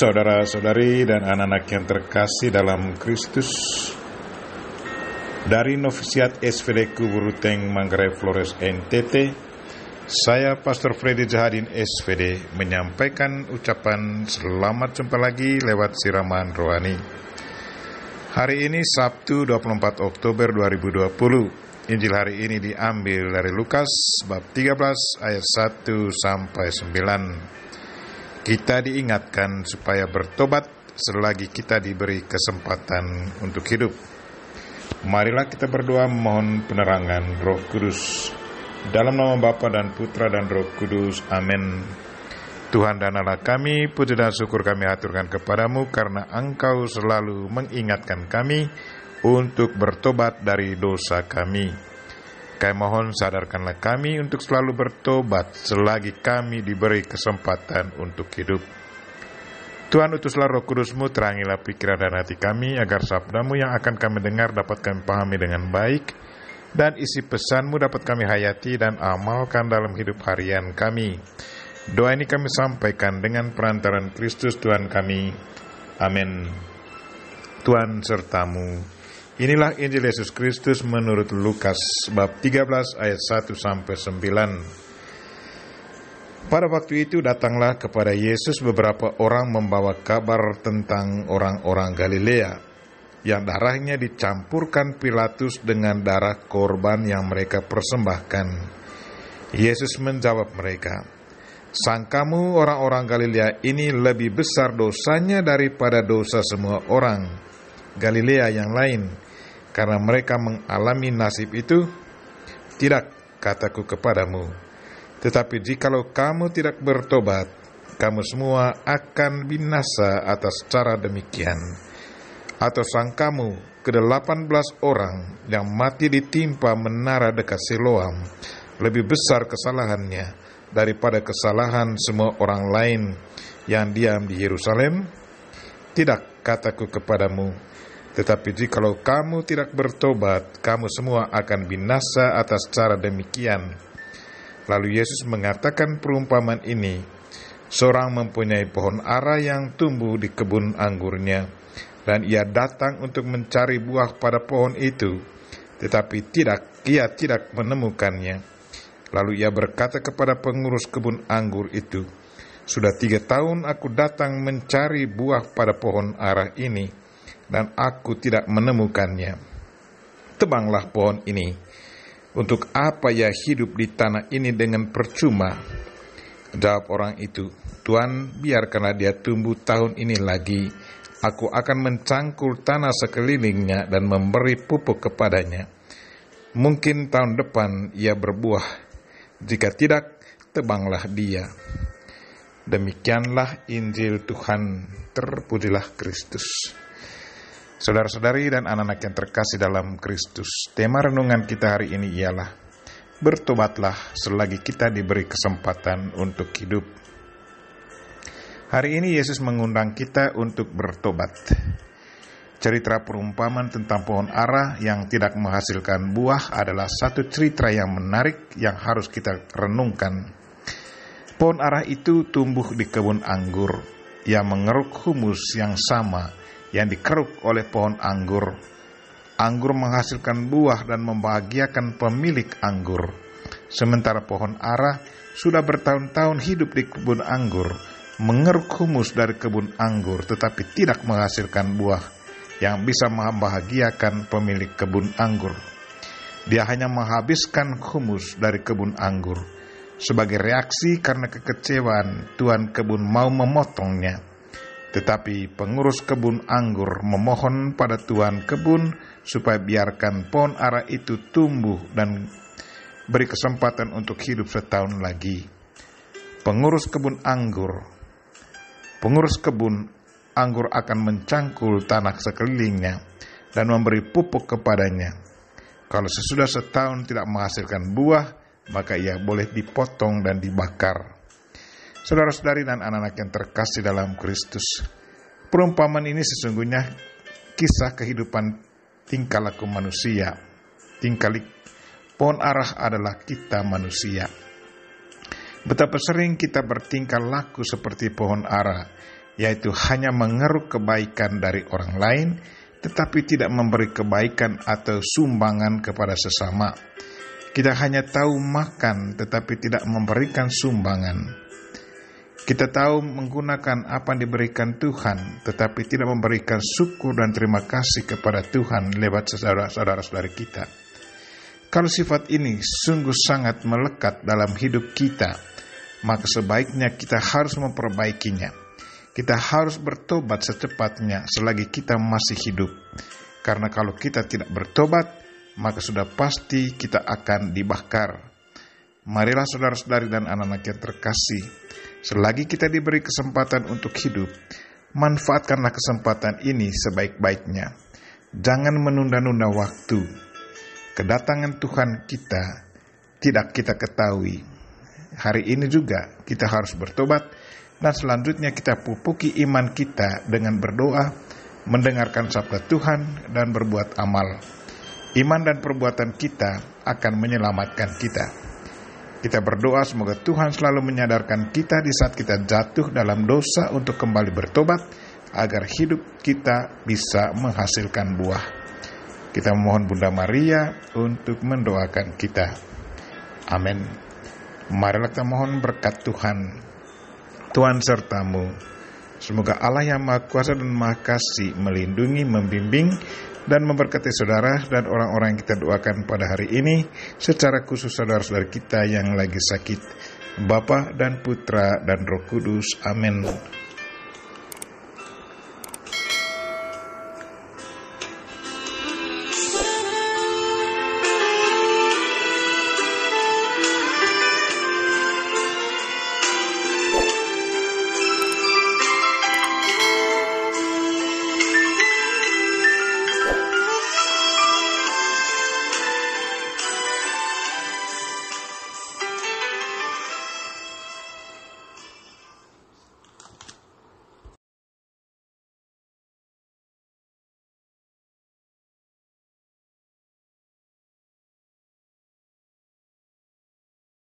Saudara-saudari dan anak-anak yang terkasih dalam Kristus, dari Novisiat SVD Kuburuteng Manggarai Flores NTT, saya Pastor Freddy Jahadin SVD menyampaikan ucapan selamat jumpa lagi lewat siraman rohani. Hari ini Sabtu 24 Oktober 2020. Injil hari ini diambil dari Lukas bab 13 ayat 1 sampai 9. Kita diingatkan supaya bertobat selagi kita diberi kesempatan untuk hidup. Marilah kita berdoa mohon penerangan Roh Kudus. Dalam nama Bapa dan Putra dan Roh Kudus. Amin. Tuhan dan Allah kami, puji dan syukur kami aturkan kepadamu karena Engkau selalu mengingatkan kami untuk bertobat dari dosa kami. Kami mohon sadarkanlah kami untuk selalu bertobat selagi kami diberi kesempatan untuk hidup. Tuhan utuslah roh kudusmu, terangilah pikiran dan hati kami, agar sabdamu yang akan kami dengar dapat kami pahami dengan baik, dan isi pesanmu dapat kami hayati dan amalkan dalam hidup harian kami. Doa ini kami sampaikan dengan perantaran Kristus Tuhan kami. Amin. Tuhan sertamu. Inilah Injil Yesus Kristus menurut Lukas bab 13 ayat 1 sampai 9. Pada waktu itu datanglah kepada Yesus beberapa orang membawa kabar tentang orang-orang Galilea yang darahnya dicampurkan Pilatus dengan darah korban yang mereka persembahkan. Yesus menjawab mereka, Sangkamu orang-orang Galilea ini lebih besar dosanya daripada dosa semua orang Galilea yang lain karena mereka mengalami nasib itu? Tidak, kataku kepadamu. Tetapi jikalau kamu tidak bertobat, kamu semua akan binasa atas cara demikian. Atau sangkamu ke-18 orang yang mati ditimpa menara dekat Siloam lebih besar kesalahannya daripada kesalahan semua orang lain yang diam di Yerusalem? Tidak, kataku kepadamu, tetapi jikalau kamu tidak bertobat, kamu semua akan binasa atas cara demikian. Lalu Yesus mengatakan perumpamaan ini, seorang mempunyai pohon ara yang tumbuh di kebun anggurnya, dan ia datang untuk mencari buah pada pohon itu, tetapi tidak, ia tidak menemukannya. Lalu ia berkata kepada pengurus kebun anggur itu, Sudah tiga tahun aku datang mencari buah pada pohon ara ini, dan aku tidak menemukannya. Tebanglah pohon ini. Untuk apa ya hidup di tanah ini dengan percuma? Jawab orang itu, Tuhan biarkanlah dia tumbuh tahun ini lagi. Aku akan mencangkul tanah sekelilingnya dan memberi pupuk kepadanya. Mungkin tahun depan ia berbuah. Jika tidak, tebanglah dia. Demikianlah Injil Tuhan, terpujilah Kristus. Saudara-saudari dan anak-anak yang terkasih dalam Kristus, tema renungan kita hari ini ialah Bertobatlah selagi kita diberi kesempatan untuk hidup. Hari ini Yesus mengundang kita untuk bertobat. Cerita perumpamaan tentang pohon ara yang tidak menghasilkan buah adalah satu cerita yang menarik yang harus kita renungkan. Pohon ara itu tumbuh di kebun anggur yang mengeruk humus yang sama yang dikeruk oleh pohon anggur. Anggur menghasilkan buah dan membahagiakan pemilik anggur. Sementara pohon ara sudah bertahun-tahun hidup di kebun anggur, mengeruk humus dari kebun anggur tetapi tidak menghasilkan buah yang bisa membahagiakan pemilik kebun anggur. Dia hanya menghabiskan humus dari kebun anggur. Sebagai reaksi karena kekecewaan, tuan kebun mau memotongnya tetapi pengurus kebun anggur memohon pada tuan kebun supaya biarkan pohon ara itu tumbuh dan beri kesempatan untuk hidup setahun lagi. Pengurus kebun anggur, pengurus kebun anggur akan mencangkul tanah sekelilingnya dan memberi pupuk kepadanya. Kalau sesudah setahun tidak menghasilkan buah, maka ia boleh dipotong dan dibakar. Saudara-saudari dan anak-anak yang terkasih dalam Kristus, perumpamaan ini sesungguhnya kisah kehidupan tingkah laku manusia. Tingkah pohon arah adalah kita manusia. Betapa sering kita bertingkah laku seperti pohon ara yaitu hanya mengeruk kebaikan dari orang lain, tetapi tidak memberi kebaikan atau sumbangan kepada sesama. Kita hanya tahu makan, tetapi tidak memberikan sumbangan. Kita tahu menggunakan apa yang diberikan Tuhan, tetapi tidak memberikan syukur dan terima kasih kepada Tuhan lewat saudara-saudara kita. Kalau sifat ini sungguh sangat melekat dalam hidup kita, maka sebaiknya kita harus memperbaikinya. Kita harus bertobat secepatnya selagi kita masih hidup. Karena kalau kita tidak bertobat, maka sudah pasti kita akan dibakar. Marilah saudara-saudari dan anak-anak yang terkasih, Selagi kita diberi kesempatan untuk hidup, manfaatkanlah kesempatan ini sebaik-baiknya. Jangan menunda-nunda waktu. Kedatangan Tuhan kita tidak kita ketahui. Hari ini juga kita harus bertobat dan selanjutnya kita pupuki iman kita dengan berdoa, mendengarkan sabda Tuhan dan berbuat amal. Iman dan perbuatan kita akan menyelamatkan kita. Kita berdoa semoga Tuhan selalu menyadarkan kita di saat kita jatuh dalam dosa untuk kembali bertobat agar hidup kita bisa menghasilkan buah. Kita memohon Bunda Maria untuk mendoakan kita. Amin. Marilah kita mohon berkat Tuhan. Tuhan sertamu. Semoga Allah yang Maha Kuasa dan Maha Kasih melindungi, membimbing, dan memberkati saudara dan orang-orang yang kita doakan pada hari ini secara khusus saudara-saudara kita yang lagi sakit Bapa dan Putra dan Roh Kudus amin